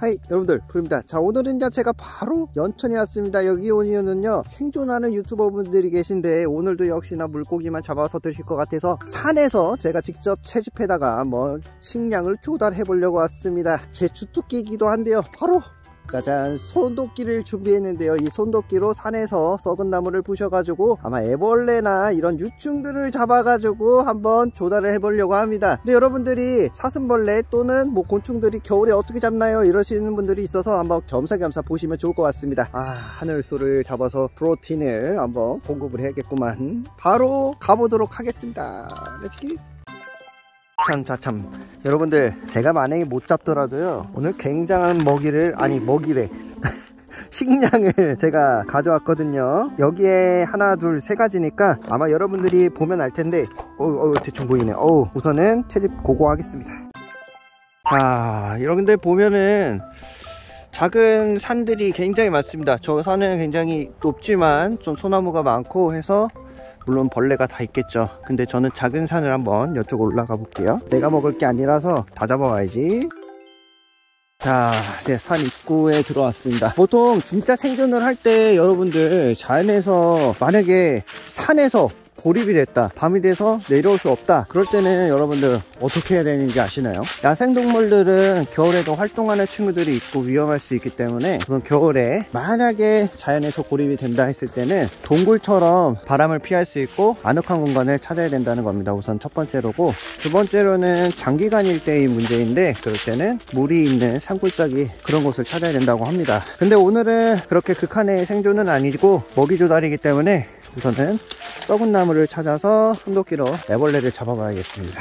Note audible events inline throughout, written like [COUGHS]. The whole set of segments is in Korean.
하이 여러분들. 부릅니다. 자 오늘은 제가 바로 연천에 왔습니다. 여기 온 이유는요 생존하는 유튜버 분들이 계신데 오늘도 역시나 물고기만 잡아서 드실 것 같아서 산에서 제가 직접 채집해다가 한번 식량을 조달해 보려고 왔습니다. 제 주특기이기도 한데요. 바로 짜잔 손도끼를 준비했는데요. 이 손도끼로 산에서 썩은 나무를 부셔가지고 아마 애벌레나 이런 유충들을 잡아가지고 한번 조달을 해보려고 합니다. 근데 여러분들이 사슴벌레 또는 뭐 곤충들이 겨울에 어떻게 잡나요? 이러시는 분들이 있어서 한번 겸사겸사 보시면 좋을 것 같습니다. 아 하늘소를 잡아서 프로틴을 한번 공급을 해야겠구만. 바로 가보도록 하겠습니다. 렛츠기 참자참. 여러분들 제가 만약에 못 잡더라도요 오늘 굉장한 먹이를 아니 먹이래. [LAUGHS] 식량을 제가 가져왔거든요. 여기에 하나 둘 세 가지니까 아마 여러분들이 보면 알 텐데 어, 어 대충 보이네. 어 우선은 채집 고고 하겠습니다. 자 여러분들 보면은 작은 산들이 굉장히 많습니다. 저 산은 굉장히 높지만 좀 소나무가 많고 해서 물론 벌레가 다 있겠죠. 근데 저는 작은 산을 한번 이쪽 올라가 볼게요. 내가 먹을 게 아니라서 다 잡아와야지. 자 이제 산 입구에 들어왔습니다. 보통 진짜 생존을 할 때 여러분들 자연에서 만약에 산에서 고립이 됐다. 밤이 돼서 내려올 수 없다. 그럴 때는 여러분들 어떻게 해야 되는지 아시나요? 야생동물들은 겨울에도 활동하는 친구들이 있고 위험할 수 있기 때문에 그건 겨울에 만약에 자연에서 고립이 된다 했을 때는 동굴처럼 바람을 피할 수 있고 아늑한 공간을 찾아야 된다는 겁니다. 우선 첫 번째로고. 두 번째로는 장기간일 때의 문제인데 그럴 때는 물이 있는 산골짜기 그런 곳을 찾아야 된다고 합니다. 근데 오늘은 그렇게 극한의 생존은 아니고 먹이 조달이기 때문에 우선은 썩은 나무를 찾아서 손도끼로 애벌레를 잡아봐야겠습니다.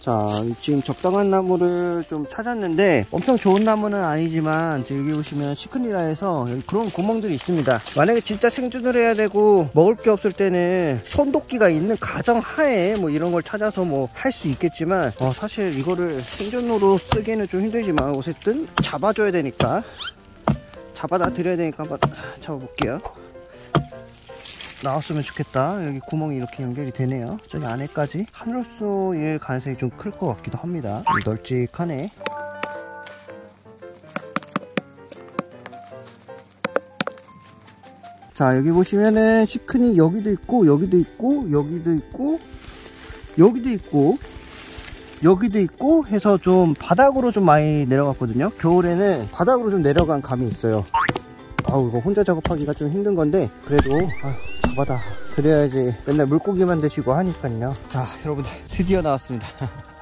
자 지금 적당한 나무를 좀 찾았는데 엄청 좋은 나무는 아니지만 여기 보시면 시큰이라 해서 그런 구멍들이 있습니다. 만약에 진짜 생존을 해야 되고 먹을 게 없을 때는 손도끼가 있는 가정 하에 뭐 이런 걸 찾아서 뭐 할 수 있겠지만 어, 사실 이거를 생존으로 쓰기에는 좀 힘들지만 어쨌든 잡아줘야 되니까 잡아다 드려야 되니까 한번 잡아볼게요 나왔으면 좋겠다. 여기 구멍이 이렇게 연결이 되네요. 저기 안에까지 하늘소일 가능성이 좀 클 것 같기도 합니다. 널찍하네. 자 여기 보시면은 시큰이 여기도 있고 여기도 있고 여기도 있고 여기도 있고 여기도 있고 해서 좀 바닥으로 좀 많이 내려갔거든요. 겨울에는 바닥으로 좀 내려간 감이 있어요. 아우 이거 혼자 작업하기가 좀 힘든 건데 그래도 아휴 잡아다. 드려야지 맨날 물고기만 드시고 하니까요. 자 여러분들 드디어 나왔습니다.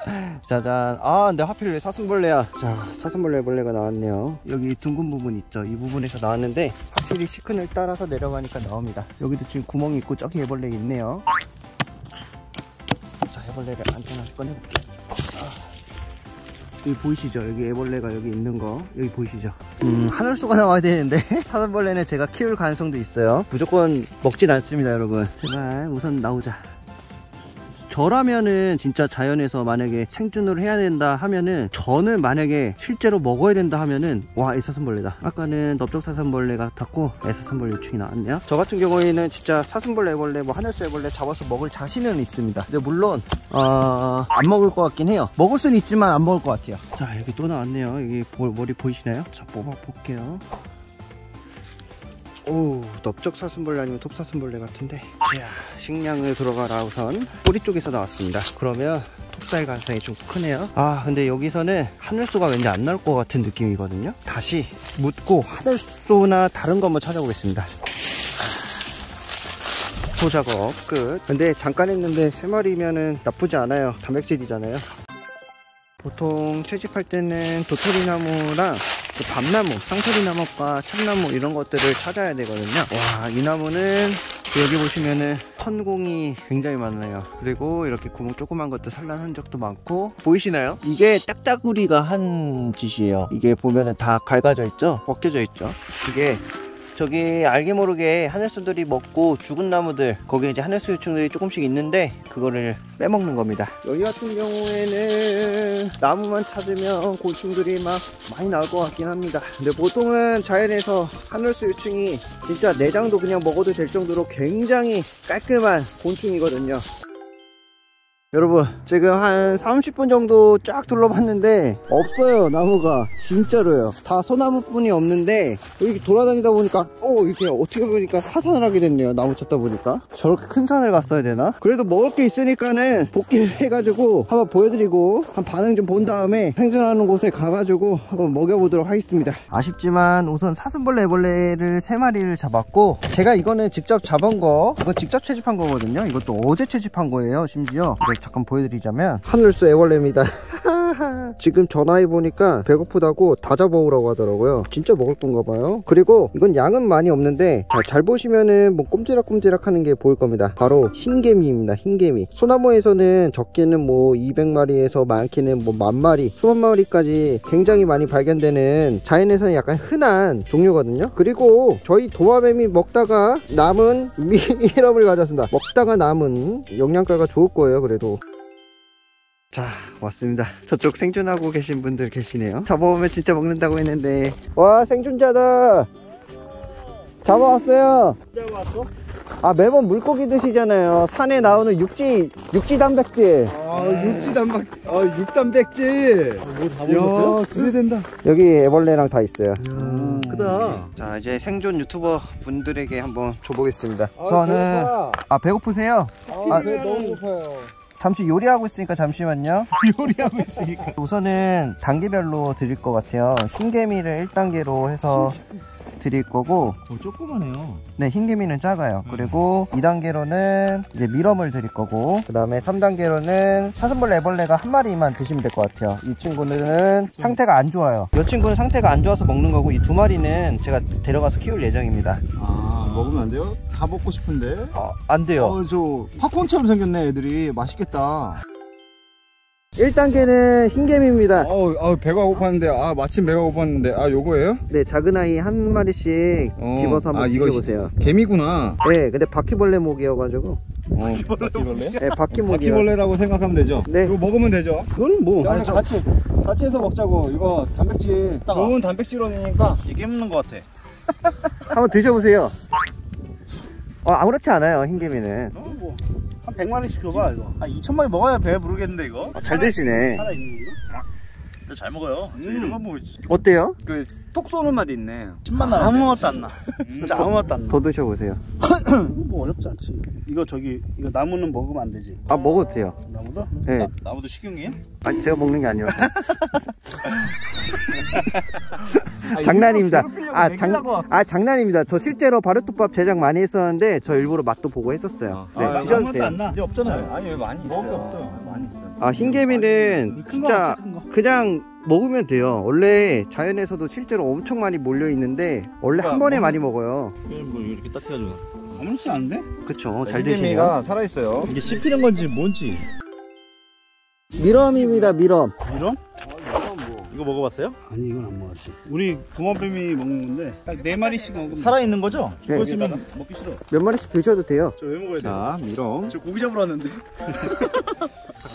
[LAUGHS] 짜잔. 아 근데 하필 왜 사슴벌레야? 자 사슴벌레 벌레가 나왔네요. 여기 둥근 부분 있죠. 이 부분에서 나왔는데 확실히 시큰을 따라서 내려가니까 나옵니다. 여기도 지금 구멍이 있고 저기 애벌레 있네요. 자 애벌레를 안전하게 꺼내볼게요 여기 보이시죠? 여기 애벌레가 여기 있는 거. 여기 보이시죠? 음 하늘소가 나와야 되는데. [LAUGHS] 사슴벌레는 제가 키울 가능성도 있어요. 무조건 먹진 않습니다 여러분. 제발 우선 나오자 저라면은 진짜 자연에서 만약에 생존을 해야 된다 하면은 저는 만약에 실제로 먹어야 된다 하면은 와 애사슴벌레다. 아까는 넓적사슴벌레 같았고 애사슴벌레 유충이 나왔네요. 저 같은 경우에는 진짜 사슴벌레 애벌레 뭐 하늘새 애벌레 잡아서 먹을 자신은 있습니다. 근데 물론 어... 안 먹을 것 같긴 해요. 먹을 수는 있지만 안 먹을 것 같아요. 자 여기 또 나왔네요. 여기 머리 보이시나요? 자 뽑아 볼게요 오 넓적사슴벌레 아니면 톱사슴벌레 같은데. 이야 식량을 들어가라 우선. 꼬리 쪽에서 나왔습니다. 그러면 톱살 가능성이 좀 크네요. 아 근데 여기서는 하늘소가 왠지 안 나올 것 같은 느낌이거든요. 다시 묻고 하늘소나 다른 거 한번 찾아보겠습니다. 소 작업 끝. 근데 잠깐 했는데 3마리면은 나쁘지 않아요. 단백질이잖아요. 보통 채집할 때는 도토리나무랑 그 밤나무, 쌍소리나무과 참나무 이런 것들을 찾아야 되거든요. 와 이 나무는 여기 보시면은 천공이 굉장히 많아요. 그리고 이렇게 구멍 조그만 것도 산란 흔적도 많고. 보이시나요? 이게 딱따구리가 한 짓이에요. 이게 보면은 다 갈가져 있죠? 벗겨져 있죠? 이게 저기 알게 모르게 하늘수들이 먹고 죽은 나무들 거기에 이제 하늘수 유충들이 조금씩 있는데 그거를 빼먹는 겁니다. 여기 같은 경우에는 나무만 찾으면 곤충들이 막 많이 나올 것 같긴 합니다. 근데 보통은 자연에서 하늘수 유충이 진짜 내장도 그냥 먹어도 될 정도로 굉장히 깔끔한 곤충이거든요 여러분 지금 한 30분 정도 쫙 둘러봤는데 없어요 나무가. 진짜로요. 다 소나무뿐이 없는데 여기 돌아다니다 보니까 어 이렇게 어떻게 보니까 하산을 하게 됐네요 나무 찾다 보니까. 저렇게 큰 산을 갔어야 되나? 그래도 먹을 게 있으니까는 복귀를 해가지고 한번 보여드리고 한 반응 좀 본 다음에 생존하는 곳에 가가지고 한번 먹여보도록 하겠습니다. 아쉽지만 우선 사슴벌레 애벌레를 3마리를 잡았고 제가 이거는 직접 잡은 거 이거 직접 채집한 거거든요. 이것도 어제 채집한 거예요 심지어 잠깐 보여드리자면 하늘수 애벌레입니다 [LAUGHS] [LAUGHS] 지금 전화해보니까 배고프다고 다 잡아오라고 하더라고요. 진짜 먹을 건가 봐요. 그리고 이건 양은 많이 없는데 자, 잘 보시면은 뭐 꼼지락꼼지락 하는 게 보일 겁니다. 바로 흰개미입니다 흰개미. 소나무에서는 적게는 뭐 200마리에서 많게는 뭐 만마리 수만 마리까지 굉장히 많이 발견되는 자연에서는 약간 흔한 종류거든요. 그리고 저희 도마뱀이 먹다가 남은 [LAUGHS] 미럼을 가졌습니다. 먹다가 남은 영양가가 좋을 거예요 그래도 자 왔습니다. 저쪽 생존하고 계신 분들 계시네요. 잡아보면 진짜 먹는다고 했는데. 와 생존자다! 잡아왔어요! 잡아왔어? 아 매번 물고기 드시잖아요. 산에 나오는 육지 육지 단백질. 아 육지 단백 아 육단백질. 뭐다 먹었어요? 기대된다. 여기 애벌레랑 다 있어요. 음, 크다. 자 이제 생존 유튜버 분들에게 한번 줘보겠습니다. 아, 저는 배고파. 아 배고프세요? 아, 아, 배 너무 고파요 잠시 요리하고 있으니까 잠시만요. [LAUGHS] 요리하고 있으니까. 우선은 단계별로 드릴 것 같아요. 흰개미를 1단계로 해서 드릴 거고. 어 조그마네요. 네 흰개미는 작아요. 그리고 2단계로는 이제 미럼을 드릴 거고. 그 다음에 3단계로는 사슴벌레 애벌레가 한 마리만 드시면 될 것 같아요. 이 친구는 상태가 안 좋아요. 이 친구는 상태가 안 좋아서 먹는 거고 이 두 마리는 제가 데려가서 키울 예정입니다. 아 먹으면 안 돼요? 다 먹고 싶은데? 어, 안 돼요. 어 저 팝콘처럼 생겼네 애들이. 맛있겠다. 1단계는 흰개미입니다. 어우 아, 배가 고팠는데 아 마침 배가 고팠는데. 아 요거예요? 네 작은 아이 한 마리씩 어, 집어서 한번 아, 이거 드셔보세요. 개미구나. 네 근데 바퀴벌레 목이어가지고. 어, 바퀴벌레? 네 바퀴목이요. 바퀴벌레라고 생각하면 되죠? 네. 이거 먹으면 되죠? 이거는 뭐. 야, 같이 같이 해서 먹자고. 이거 단백질 좋은 단백질원이니까 이게 먹는 것 같아. 한번 드셔보세요 어 아무렇지 않아요 흰개미는 뭐, 한 100마리씩 줘봐 이거 한 2천마리 먹어야 배 부르겠는데 이거? 아, 잘 드시네 하나 있는 거? 잘 먹어요 음. 이런 거뭐 어때요? 그톡 쏘는 맛이 있네 아, 아무것도 안나 진짜 아무것도 안나 더 드셔보세요 [COUGHS] 뭐 어렵지 않지 이거 저기 이거 나무는 먹으면 안 되지 아 먹어도 돼요 나무도? 네. 나 무도 식용이에요? 아니 제가 먹는 게 아니라서 [LAUGHS] [LAUGHS] 장난입니다. 아, 장, 아 장난입니다. 저 실제로 바르뚜밥 제작 많이 했었는데 저 일부러 맛도 보고 했었어요. 네 아, 드셔도 아무것도 돼요 안 나. 이제 없잖아요. 아니 여기 많이 먹을 게 없어요. 많이 있어요. 아 흰개미는 큰 진짜. 그냥 먹으면 돼요. 원래 자연에서도 실제로 엄청 많이 몰려 있는데 원래 한 번에 많이 먹어요. 뭐 이렇게 따뜻해가지고. 아무렇지 않은데? 그쵸 잘 드시네요. 흰개미가 살아 있어요. 이게 씹히는 건지 뭔지. 미럼입니다 미럼 이런? 이거 먹어봤어요? 아니 이건 안 먹었지 우리 도마뱀이 먹는 건데 딱 4마리씩 먹으면 살아있는 거죠? 네. 먹었으면 먹기 싫어 몇 마리씩 드셔도 돼요 저 왜 먹어야 돼? 자 미럼 저 고기 잡으러 왔는데 [LAUGHS]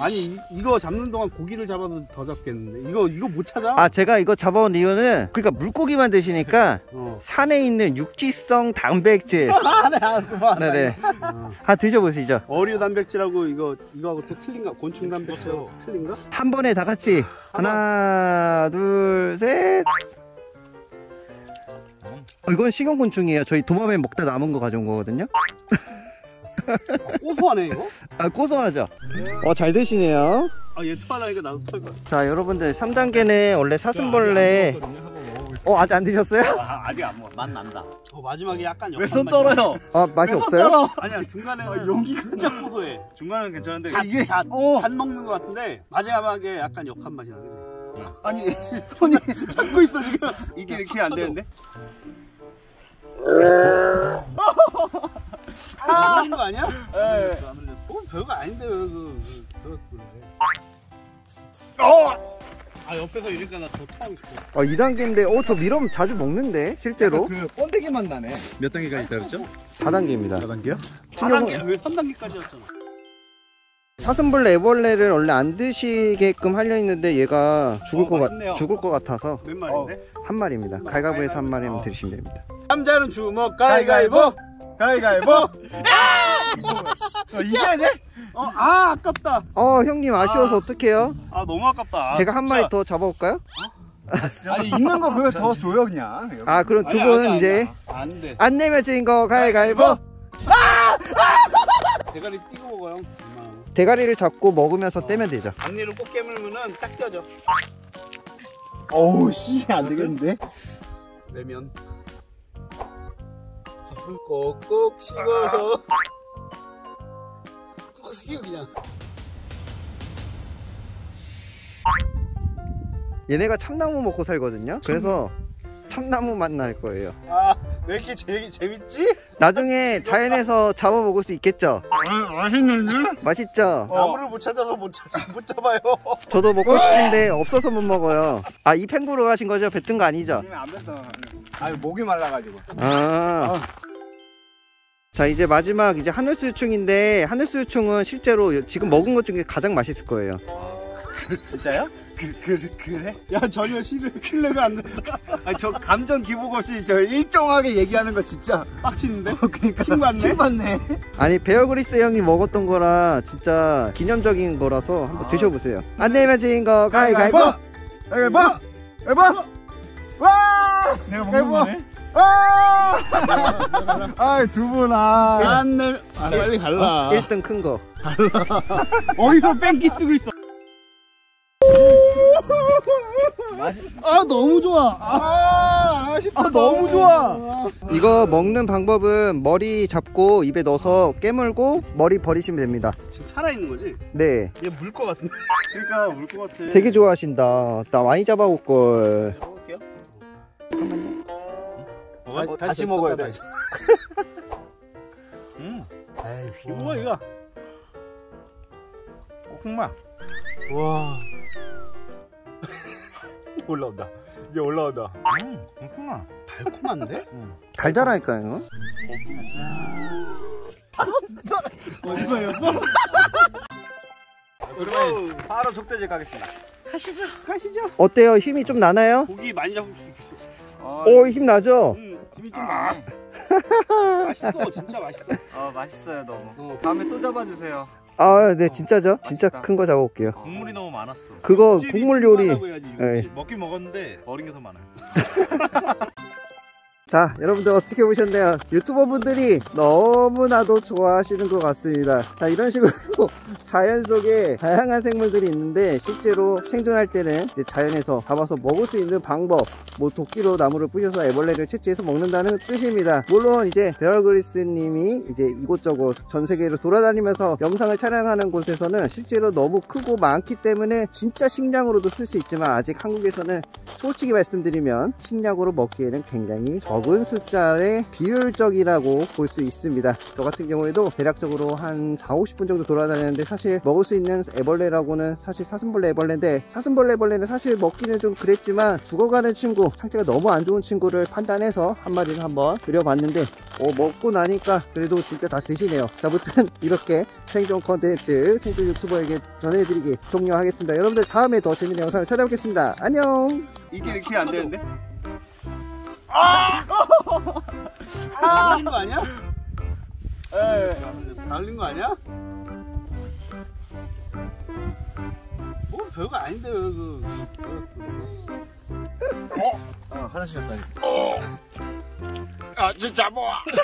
아니 이, 이거 잡는 동안 고기를 잡아도 더 잡겠는데. 이거 이거 못 찾아? 아 제가 이거 잡아온 이유는 그러니까 물고기만 드시니까 [LAUGHS] 어. 산에 있는 육지성 단백질. [LAUGHS] 네네 어. 한 드셔보시죠. 어류 단백질하고 이거 이거하고 또 틀린가? 곤충 단백질하고 틀린가? 한 번에 다 같이. 하나 둘셋. 어, 이건 식용곤충이에요. 저희 도마뱀 먹다 남은 거 가져온 거거든요 [LAUGHS] 아, 고소하네 이거? 아 고소하죠 어 잘 드시네요 아얘 토하려니까 나도 토할 자 여러분들 3단계는 원래 사슴벌레 어 아직 안 드셨어요? 아, 아직 안 먹어 맛 난다 어, 마지막에 약간 왜 손 떨어요? 아 맛이 없어요? 아니야 중간에는 연기가 진짜 고소해 중간은 괜찮은데 잣, 이게 잣, 어. 잣 먹는 것 같은데 마지막에 약간 역한 맛이 나? 아니 손이 [LAUGHS] 잡고 있어 지금 이게 이렇게 안 되는데? [LAUGHS] 아, 흘린 거 아니야? 예. 어, 별거 아닌데 왜 그, 그, 그, 그래. 아 옆에서 이러니까 나더 토하고 싶어 어 2단계인데 어저 미럼 자주 먹는데 실제로 그 번데기 맛 나네 몇 단계까지 있다 그랬죠? 4단계입니다 4단계요? 4단계 왜 3단계까지였잖아 사슴벌레 애벌레를 원래 안 드시게끔 하려 했는데 얘가 죽을 어, 것 맛있네요. 같 죽을 것 같아서 몇 마리인데? 한 마리입니다 갈가부에서 한 마리면 드시면 됩니다 남자는 주먹 가위가위보 가위가위보! 어, 이겨야 돼? 어, 아 아깝다. 어 형님 아쉬워서 아. 어떡해요? 아 너무 아깝다. 아, 제가 한 마리 진짜. 더 잡아올까요? 아니 있는 거 그거 더 줘요 그냥 아 그럼 두 아니야, 분 아니야, 이제 아니야. 안 돼. 안 내면 진거 가위가위보 대가리 띄고 먹어요. 대가리를 잡고 먹으면서 떼면 되죠 앞니를 꼭 깨물면은 딱 껴져. 어우 씨 안 되겠는데 내면. 꼭꼭 씹어서. 어, 새끼 그냥. 얘네가 참나무 먹고 살거든요 그래서 참나무 맛날 거예요 아, 왜 이렇게 재, 재밌지? 나중에 자연에서 잡아 먹을 수 있겠죠 맛있는데? 맛있죠 나무를 못 찾아서 못, 찾, 못 잡아요. 저도 먹고 싶은데 없어서 못 먹어요 아이 팽구로 가신 거죠? 뱉은 거 아니죠? 안 됐어 아니 목이 말라가지고 아. 자 이제 마지막 이제 하늘소 유충인데 하늘소 유충은 실제로 지금 먹은 것 중에 가장 맛있을 거예요. [LAUGHS] 진짜요? 그, 그, 그래? 야, 전혀 실을, 신뢰가 안 된다. [LAUGHS] 아니 저 감정 기복 없이 저 일정하게 얘기하는 거 진짜. 빡치는데? 그러니까. 킹 받네? 킹 받네. 아니 베어그릴스 형이 먹었던 거라 진짜 기념적인 거라서 한번 아. 드셔보세요. 안 내면 진거 가위가위보! 가위바위보! 가위바위보! 와! 내가 먹는 거네? 와 아이 두분 아. 안 내면, 아, 빨리 갈라. 1등 큰거. 어디서 뺑기 쓰고 있어? 아 너무 좋아. 아, 아쉽다 아 너무 좋아. 이거 먹는 방법은 머리 잡고 입에 넣어서 깨물고 머리 버리시면 됩니다. 지금 살아있는 거지? 네. 얘 물 것 같은데? 그러니까 울것 같아. 되게 좋아하신다. 나 많이 잡아올걸. 먹을게요 어, 다시 먹어야 돼. 음 에이, 이거 뭐야, 이거? 어, 콩맛 와. [LAUGHS] 올라온다. 이제 올라온다. 음 콩맛 달콤한데? [LAUGHS] 달달하니까요 어디서였어? 그러면 바로 족대질 가겠습니다 가시죠. 가시죠. 어때요 힘이 좀 나나요? 고기 많이 잡을 수 있겠어. 아, 오힘 나죠? 음, 힘이 좀 나네. [LAUGHS] 맛있어, 진짜 맛있어. 아 맛있어요 너무 어. 다음에 또 잡아주세요 아네 진짜죠? 진짜. 큰 거 잡아올게요 국물이 너무 많았어. 그거 국물 요리 해야지. 네. 먹긴 먹었는데 버린 게 더 많아요. [LAUGHS] 자 여러분들 어떻게 보셨나요? 유튜버 분들이 너무나도 좋아하시는 것 같습니다. 자 이런 식으로 [LAUGHS] 자연 속에 다양한 생물들이 있는데 실제로 생존할 때는 자연에서 잡아서 먹을 수 있는 방법 뭐 도끼로 나무를 부셔서 애벌레를 채취해서 먹는다는 뜻입니다. 물론 이제 베어그리스 님이 이제 이곳저곳 전 세계를 돌아다니면서 영상을 촬영하는 곳에서는 실제로 너무 크고 많기 때문에 진짜 식량으로도 쓸 수 있지만 아직 한국에서는 솔직히 말씀드리면 식량으로 먹기에는 굉장히 적은 숫자의 비율적이라고 볼 수 있습니다. 저 같은 경우에도 대략적으로 한 4, 50분 정도 돌아다녔는데 사실 먹을 수 있는 애벌레라고는 사실 사슴벌레 애벌레인데 사슴벌레 애벌레는 사실 먹기는 좀 그랬지만 죽어가는 친구 상태가 너무 안 좋은 친구를 판단해서 한 마리를 한번 그려봤는데 어, 먹고 나니까 그래도 진짜 다 드시네요. 자, 아무튼 이렇게 생존 컨텐츠 생존 유튜버에게 전해드리기 종료하겠습니다. 여러분들 다음에 더 재밌는 영상을 찾아오겠습니다. 안녕! 이게 이렇게 안 되는데? 다 흘린 거 아니야? 에다 흘린 거 아니야? 뭐 별거 아닌데 왜 그. 그- 아, 화장실 갔다 아 진짜 뭐